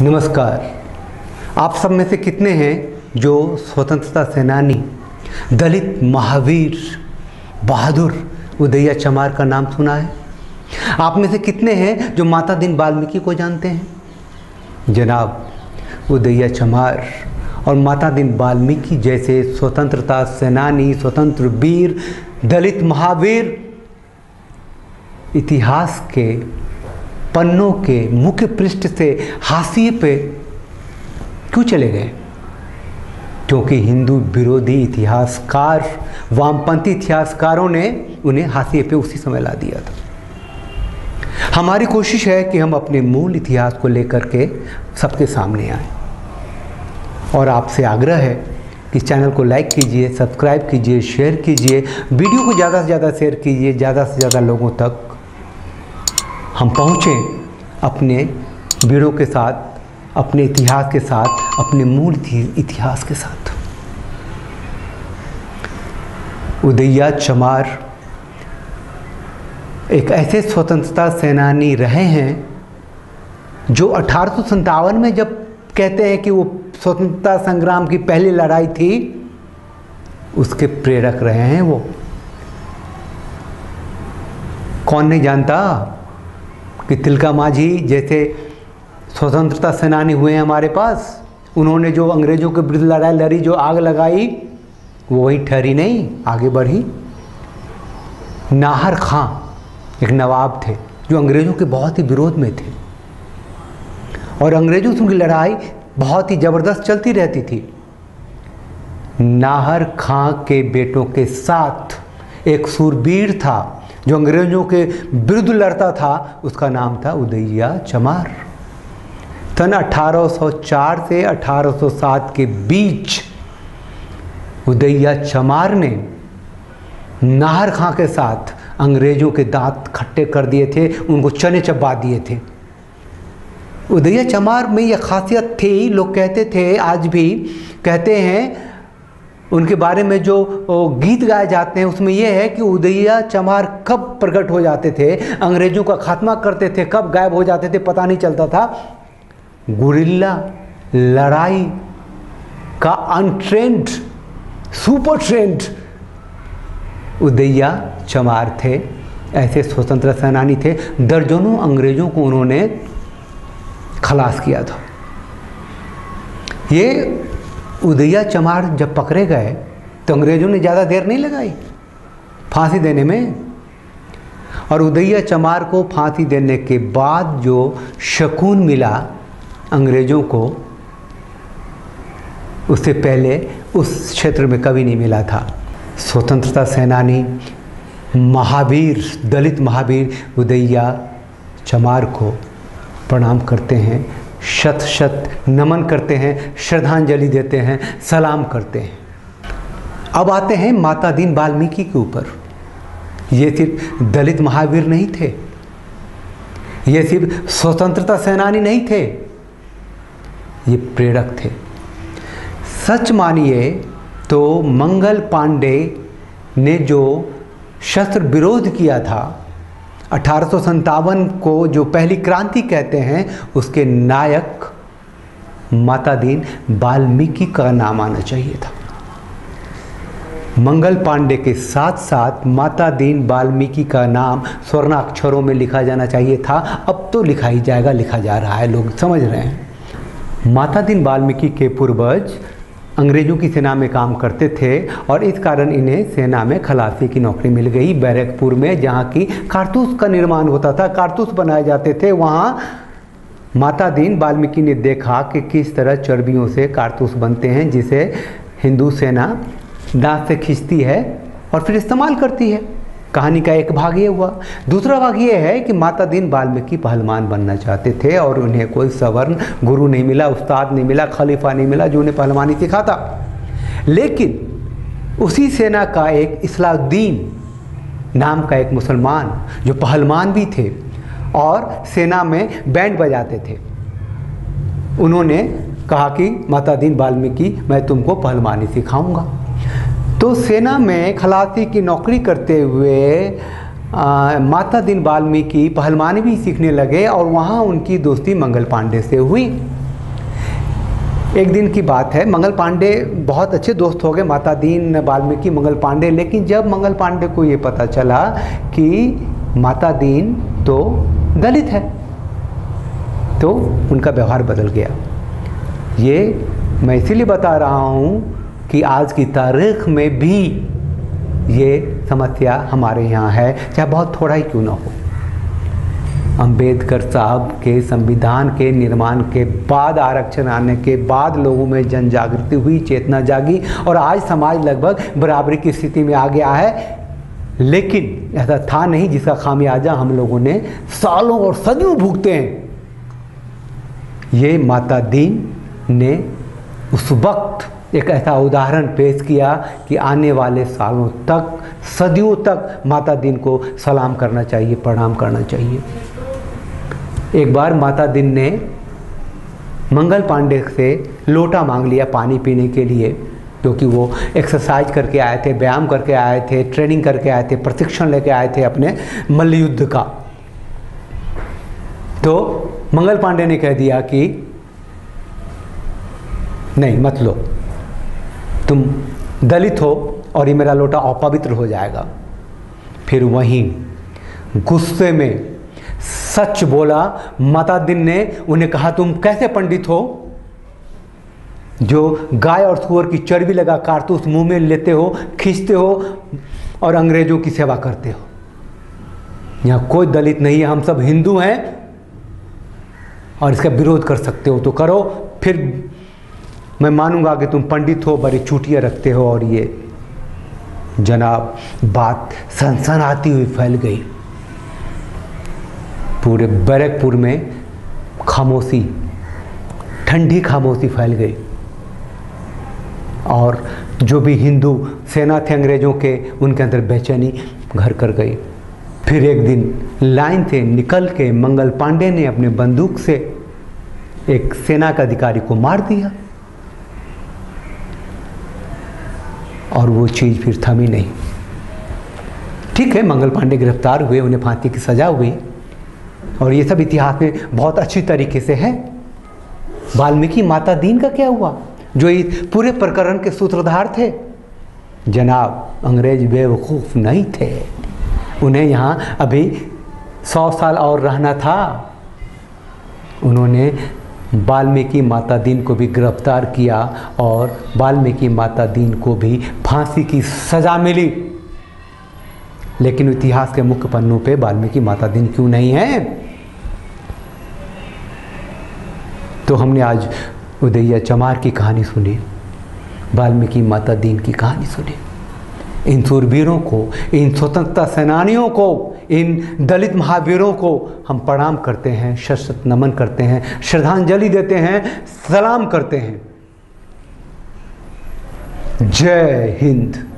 नमस्कार। आप सब में से कितने हैं जो स्वतंत्रता सेनानी, दलित, महावीर, बहादुर, उदैया चमार का नाम सुना है? आप में से कितने हैं जो माता दिन वाल्मीकि को जानते हैं? जनाब, उदैया चमार और माता दिन वाल्मीकि जैसे स्वतंत्रता सेनानी, स्वतंत्र वीर, दलित, महावीर इतिहास के पन्नों के मुख्य पृष्ठ से हाशिए पे क्यों चले गए? क्योंकि हिंदू विरोधी इतिहासकार, वामपंथी इतिहासकारों ने उन्हें हाशिए पे उसी समय ला दिया था। हमारी कोशिश है कि हम अपने मूल इतिहास को लेकर के सबके सामने आए। और आपसे आग्रह है कि चैनल को लाइक कीजिए, सब्सक्राइब कीजिए, शेयर कीजिए, वीडियो को ज़्यादा से ज़्यादा शेयर कीजिए, ज़्यादा से ज़्यादा लोगों तक हम पहुँचें अपने वीरों के साथ, अपने इतिहास के साथ, अपने मूल इतिहास के साथ। उदैया चमार एक ऐसे स्वतंत्रता सेनानी रहे हैं जो अठारह में जब कहते हैं कि वो स्वतंत्रता संग्राम की पहली लड़ाई थी, उसके प्रेरक रहे हैं वो। कौन नहीं जानता? कि तिलका माझी जैसे स्वतंत्रता सेनानी हुए हैं हमारे पास, उन्होंने जो अंग्रेज़ों के विरुद्ध लड़ाई लड़ी, जो आग लगाई, वो वही ठहरी नहीं, आगे बढ़ी। नाहर खां एक नवाब थे, जो अंग्रेज़ों के बहुत ही विरोध में थे। और अंग्रेज़ों से उनकी लड़ाई बहुत ही ज़बरदस्त चलती रहती थी। नाहर खां के बेटों के साथ एक सूरबीर था जो अंग्रेज़ों के विरुद्ध लड़ता था, उसका नाम था उदैया चमार। सन 1804 से 1807 के बीच उदैया चमार ने नाहर खां के साथ अंग्रेज़ों के दांत खट्टे कर दिए थे, उनको चने चबा दिए थे। उदैया चमार में यह खासियत थी, लोग कहते थे, आज भी कहते हैं उनके बारे में जो गीत गाए जाते हैं, उसमें यह है कि उदैया चमार कब प्रकट हो जाते थे, अंग्रेज़ों का खात्मा करते थे, कब गायब हो जाते थे, पता नहीं चलता था। गुरिल्ला लड़ाई का अनट्रेंड सुपर ट्रेंड उदैया चमार थे, ऐसे स्वतंत्र सेनानी थे। दर्जनों अंग्रेज़ों को उन्होंने खलास किया था। ये उदैया चमार जब पकड़े गए तो अंग्रेज़ों ने ज़्यादा देर नहीं लगाई फांसी देने में। और उदैया चमार को फांसी देने के बाद जो शकून मिला अंग्रेज़ों को, उससे पहले उस क्षेत्र में कभी नहीं मिला था। स्वतंत्रता सेनानी, महावीर, दलित महावीर उदैया चमार को प्रणाम करते हैं। शत शत नमन करते हैं, श्रद्धांजलि देते हैं, सलाम करते हैं। अब आते हैं माता दीन वाल्मीकि के ऊपर। ये सिर्फ़ दलित महावीर नहीं थे। ये सिर्फ़ स्वतंत्रता सेनानी नहीं थे। ये प्रेरक थे। सच मानिए तो मंगल पांडे ने जो शस्त्र विरोध किया था अठारह को जो पहली क्रांति कहते हैं, उसके नायक माता दीन वाल्मीकि का नाम आना चाहिए था। मंगल पांडे के साथ साथ माता दीन वाल्मीकि का नाम स्वर्णाक्षरों में लिखा जाना चाहिए था। अब तो लिखा ही जाएगा, लिखा जा रहा है, लोग समझ रहे हैं। माता दीन वाल्मीकि के पूर्वज अंग्रेज़ों की सेना में काम करते थे और इस कारण इन्हें सेना में खलासी की नौकरी मिल गई बैरकपुर में, जहाँ की कारतूस का निर्माण होता था। कारतूस बनाए जाते थे। वहाँ माता दीन वाल्मीकि ने देखा कि किस तरह चर्बियों से कारतूस बनते हैं, जिसे हिंदू सेना दांत से खींचती है और फिर इस्तेमाल करती है। कहानी का एक भाग ये हुआ। दूसरा भाग ये है कि माता दीन वाल्मीकि पहलवान बनना चाहते थे और उन्हें कोई सवर्ण गुरु नहीं मिला, उस्ताद नहीं मिला, खलीफा नहीं मिला जो उन्हें पहलवानी सिखाता। लेकिन उसी सेना का एक इस्लाउद्दीन नाम का एक मुसलमान जो पहलवान भी थे और सेना में बैंड बजाते थे, उन्होंने कहा कि, माता दीन वाल्मीकि, मैं तुमको पहलवानी सिखाऊँगा। तो सेना में खलासी की नौकरी करते हुए आ, माता दिन वाल्मीकि पहलवानी भी सीखने लगे और वहाँ उनकी दोस्ती मंगल पांडे से हुई। एक दिन की बात है मंगल पांडे बहुत अच्छे दोस्त हो गए माता दीन वाल्मीकि मंगल पांडे लेकिन जब मंगल पांडे को ये पता चला कि माता दीन तो दलित है तो उनका व्यवहार बदल गया। ये मैं इसीलिए बता रहा हूँ कि आज की तारीख में भी ये समस्या हमारे यहाँ है। चाहे बहुत थोड़ा ही क्यों ना हो। अंबेडकर साहब के संविधान के निर्माण के बाद, आरक्षण आने के बाद लोगों में जन जागृति हुई, चेतना जागी और आज समाज लगभग बराबरी की स्थिति में आ गया है। लेकिन ऐसा था नहीं जिसका खामियाजा हम लोगों ने सालों और सदियों भुगते हैं। ये माता दीन ने उस वक्त एक ऐसा उदाहरण पेश किया कि आने वाले सालों तक, सदियों तक माता दिन को सलाम करना चाहिए, प्रणाम करना चाहिए। एक बार माता दिन ने मंगल पांडे से लोटा मांग लिया पानी पीने के लिए क्योंकि वो एक्सरसाइज करके आए थे, व्यायाम करके आए थे ट्रेनिंग करके आए थे, प्रशिक्षण लेके आए थे अपने मल्लयुद्ध का। तो मंगल पांडे ने कह दिया कि, नहीं, मत लो। तुम दलित हो और ये मेरा लोटा अपवित्र हो जाएगा। फिर वहीं गुस्से में सच बोला माता दिन ने उन्हें कहा, तुम कैसे पंडित हो? जो गाय और सुअर की चर्बी लगा कारतूस मुँह में लेते हो, खींचते हो और अंग्रेज़ों की सेवा करते हो। यहाँ कोई दलित नहीं है, हम सब हिंदू हैं और इसका विरोध कर सकते हो तो करो। फिर मैं मानूँगा कि तुम पंडित हो, बड़ी चूटियाँ रखते हो और ये जनाब बात सनसन आती हुई फैल गई। पूरे बैरकपुर में खामोशी, ठंडी खामोशी फैल गई। और जो भी हिंदू सेना थे अंग्रेज़ों के, उनके अंदर बेचैनी घर कर गई। फिर एक दिन लाइन से निकल के मंगल पांडे ने अपने बंदूक से एक सेना का अधिकारी को मार दिया। और वो चीज़ फिर थमी नहीं। ठीक है, मंगल पांडे गिरफ़्तार हुए, उन्हें फांसी की सज़ा हुई। और ये सब इतिहास में बहुत अच्छी तरीके से है। वाल्मीकि माता दीन का क्या हुआ? जो इस पूरे प्रकरण के सूत्रधार थे। जनाब, अंग्रेज़ बेवकूफ़ नहीं थे। उन्हें यहाँ अभी सौ साल और रहना था। उन्होंने वाल्मीकि माता दीन को भी गिरफ़्तार किया और वाल्मीकि माता दीन को भी फांसी की सज़ा मिली। लेकिन इतिहास के मुख्य पन्नों पे वाल्मीकि माता दीन क्यों नहीं है? तो हमने आज उदैया चमार की कहानी सुनी, वाल्मीकि माता दीन की कहानी सुनी। इन सूरवीरों को, इन स्वतंत्रता सेनानियों को इन दलित महावीरों को हम प्रणाम करते हैं, शस्त्र नमन करते हैं, श्रद्धांजलि देते हैं, सलाम करते हैं। जय हिंद।